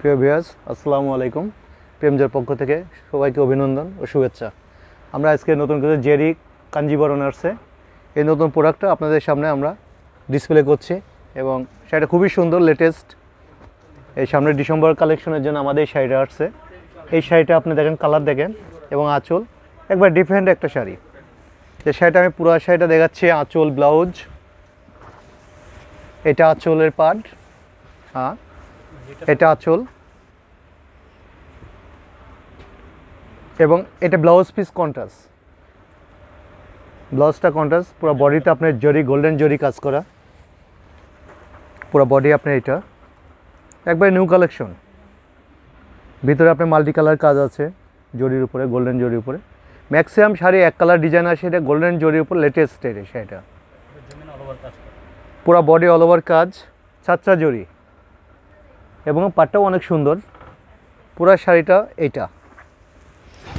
প্রিয় ভিয়াস আসসালামু আলাইকুম। প্রেমজের পক্ষ থেকে সবাইকে অভিনন্দন ও শুভেচ্ছা। আমরা আজকে নতুন করে জেরি কাঞ্জিবরণ আসছে। এই নতুন প্রোডাক্টটা আপনাদের সামনে আমরা ডিসপ্লে করছি এবং শাড়িটা খুবই সুন্দর লেটেস্ট এই সামনে ডিসেম্বর কালেকশনের জন্য আমাদের এই শাড়িটা আসছে। এই শাড়িটা আপনি দেখেন কালার দেখেন এবং আঁচল। একবার ডিফারেন্ট একটা শাড়ি। যে শাড়িটা আমি পুরো শাড়িটা দেখাচ্ছি, আঁচল ব্লাউজ এটা আঁচলের পার্ট হ্যাঁ। এটা আঁচল। এবং এটা ব্লাউজ পিস কন্ট্রাস ব্লাউজটা কন্ট্রাস পুরো বডিতে আপনার জরি গোল্ডেন জরি কাজ করা। পুরো বডি আপনার এটা। একবার নিউ কালেকশন ভিতরে আপনার মাল্টি কালার কাজ আছে জরির উপরে গোল্ডেন জরির উপরে। ম্যাক্সিমাম শাড়ি এক কালার ডিজাইন আসে এটা গোল্ডেন জরির উপর লেটেস্ট এটা। সেটা পুরো বডি অল ওভার কাজ ছাত্রা জরি। এবং পাটটাও অনেক সুন্দর। পুরো শাড়িটা এইটা।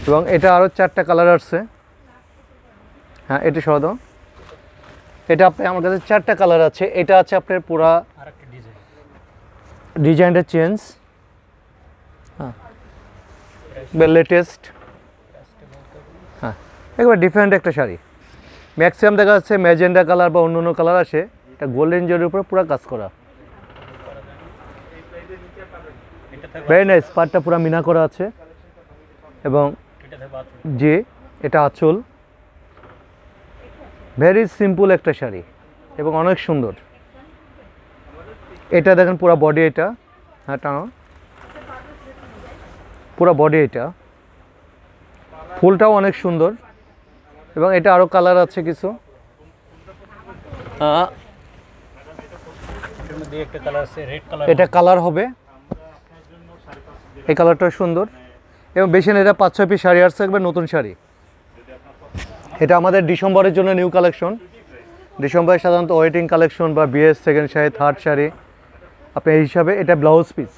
এবং এটা আরও চারটা কালার আসছে। হ্যাঁ এটা সহ দাও। এটা আপনি আমার কাছে চারটা কালার আছে। এটা আছে আপনার পুরা ডিজাইনটা চেঞ্জ। হ্যাঁ। লেটেস্ট হ্যাঁ। একবার ডিফারেন্ট একটা শাড়ি। ম্যাক্সিমাম দেখা যাচ্ছে ম্যাজেন্ডা কালার বা অন্য অন্য কালার আসে। এটা গোল্ডেন জরির উপরে পুরো কাজ করা এটা থাকবে ভেরি নাইস পাটটা পুরো মিনা করা আছে। এবং যে এটা আঁচল। ভেরি সিম্পল একটা শাড়ি এবং অনেক সুন্দর। এটা দেখেন পুরো বডি এটা। হ্যাঁ টানো। পুরো বডি এটা। ফুলটাও অনেক সুন্দর। এবং এটা আরও কালার আছে কিছু। এটা কালার হবে। এই কালারটা সুন্দর। এবং বেশি এটা পাঁচ, ছয় পিস শাড়ি আসছে একবার নতুন শাড়ি। এটা আমাদের ডিসেম্বরের জন্য নিউ কালেকশন ডিসেম্বরে সাধারণত ওয়েটিং কালেকশন বা BS second sari third sari. আপনি এই হিসাবে এটা ব্লাউজ পিস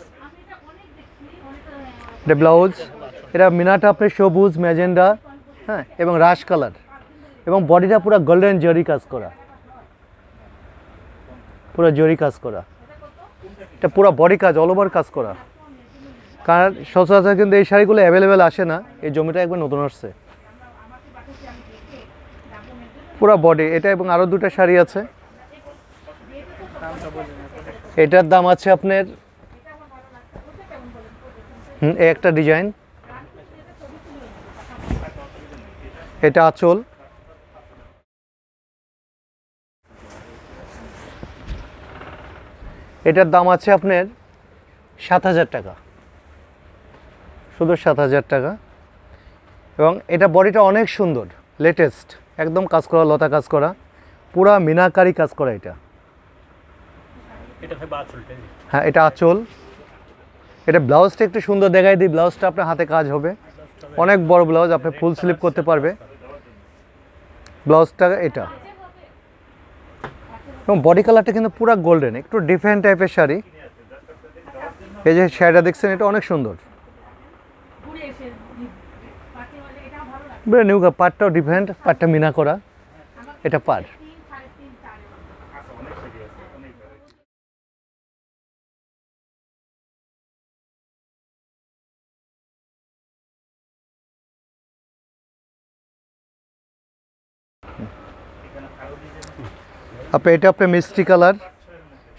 এটা ব্লাউজ এটা মিনাটা আপনি সবুজ, ম্যাজেন্ডা হ্যাঁ এবং রাশ কালার এবং বডিটা পুরো গোল্ডেন জরি কাজ করা। পুরো জরি কাজ করা। এটা পুরো বডি কাজ অল ওভার কাজ করা। কারণ সচরাচর কিন্তু এই শাড়িগুলো অ্যাভেলেবেল আসে না, এই জমিটা একবার নতুন আসছে। পুরো বডি এটা এবং আরও দুটো শাড়ি আছে। এটার দাম আছে আপনার একটা ডিজাইন এটা আঁচল। এটার দাম আছে আপনার সাত হাজার টাকা। শুধু সাত হাজার টাকা। এবং এটা বডিটা অনেক সুন্দর লেটেস্ট একদম কাজ করা লতা কাজ করা পুরা মিনাকারি কাজ করা এটা। হ্যাঁ এটা আঁচল। এটা ব্লাউজটা একটু সুন্দর দেখাই দিই ব্লাউজটা আপনার হাতে কাজ হবে। অনেক বড় ব্লাউজ আপনি ফুল স্লিপ করতে পারবে। ব্লাউজটা এটা। এবং বডি কালারটা কিন্তু পুরো গোল্ডেন একটু ডিফারেন্ট টাইপের শাড়ি। এই যে শাড়িটা দেখছেন এটা অনেক সুন্দর। নিউ পাটটাও ডিফারেন্ট পাটটা মিনা করা, এটা পাট আপনি, এটা আপনার মিষ্টি কালার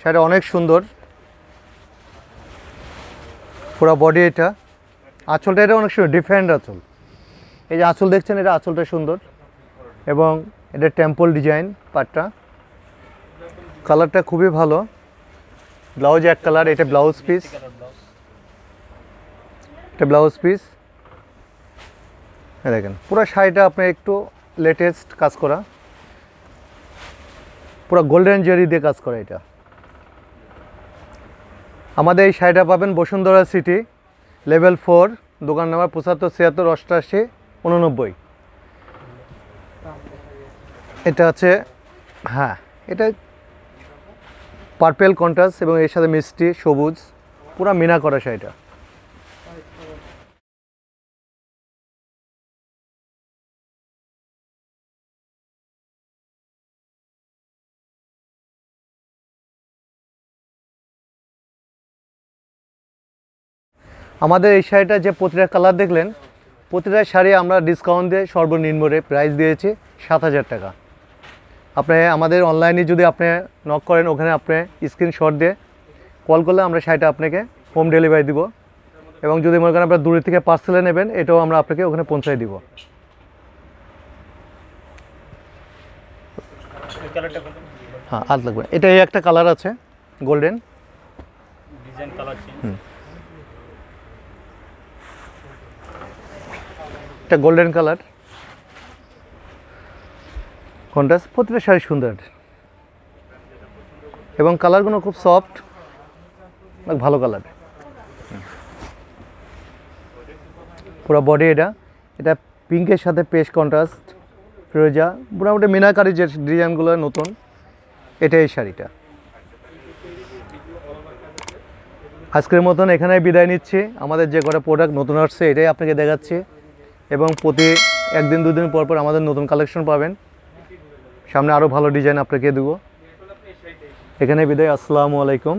সেটা অনেক সুন্দর। পুরো বডি এটা। আঁচলটা এটা অনেক সুন্দর ডিফারেন্ট আঁচল। এই যে আঁচল দেখছেন, এটা আঁচলটা সুন্দর। এবং এটা টেম্পল ডিজাইন পাটটা। কালারটা খুবই ভালো। ব্লাউজ এক কালার এটা ব্লাউজ পিস এটা ব্লাউজ পিস দেখেন, পুরো শাড়িটা আপনার একটু লেটেস্ট কাজ করা। পুরো গোল্ডেন জেরি দিয়ে কাজ করা এটা। আমাদের এই শাড়িটা পাবেন বসুন্ধরা সিটি লেভেল ফোর দোকান নাম্বার পঁচাত্তর ছিয়াত্তর অষ্টাশি উননব্বই। এটা আছে হ্যাঁ এটা পার্পেল কন্ট্রাস্ট এবং এর সাথে মিষ্টি, সবুজ, পুরো মিনা করা শাড়িটা। আমাদের এই শাড়িটা যে প্রতিটা কালার দেখলেন প্রতিটা শাড়ি আমরা ডিসকাউন্ট দিয়ে সর্বনিম্ন রে প্রাইস দিয়েছি সাত হাজার টাকা। আপনি আমাদের অনলাইনে যদি আপনি নক করেন ওখানে আপনি স্ক্রিনশট দিয়ে কল করলে আমরা শাড়িটা আপনাকে হোম ডেলিভারি দিব এবং যদি মনে করেন আপনার দূরে থেকে পার্সেলে নেবেন এটাও আমরা আপনাকে ওখানে পৌঁছায় দিব। হ্যাঁ আর লাগবে এটা এই একটা কালার আছে গোল্ডেন ডিজাইন কালার এটা গোল্ডেন কালার কন্ট্রাস্ট প্রতিটা শাড়ি সুন্দর। এবং কালারগুলো খুব সফট ভালো কালার পুরো বডি এটা। এটা পিঙ্কের সাথে পেস্ট কন্ট্রাস্ট ফিরোজা মোটামুটি মিনাকারি যে ডিজাইনগুলো নতুন এটা এই শাড়িটা। আজকের মতন এখানে বিদায় নিচ্ছি। আমাদের যে কটা প্রোডাক্ট নতুন আসছে, এটাই আপনাকে দেখাচ্ছি। এবং প্রতি একদিন, দুদিন পর পর আমাদের নতুন কালেকশন পাবেন। সামনে আরও ভালো ডিজাইন আপনাকে দেবো। এখানে বিদায়, আসসালামু আলাইকুম।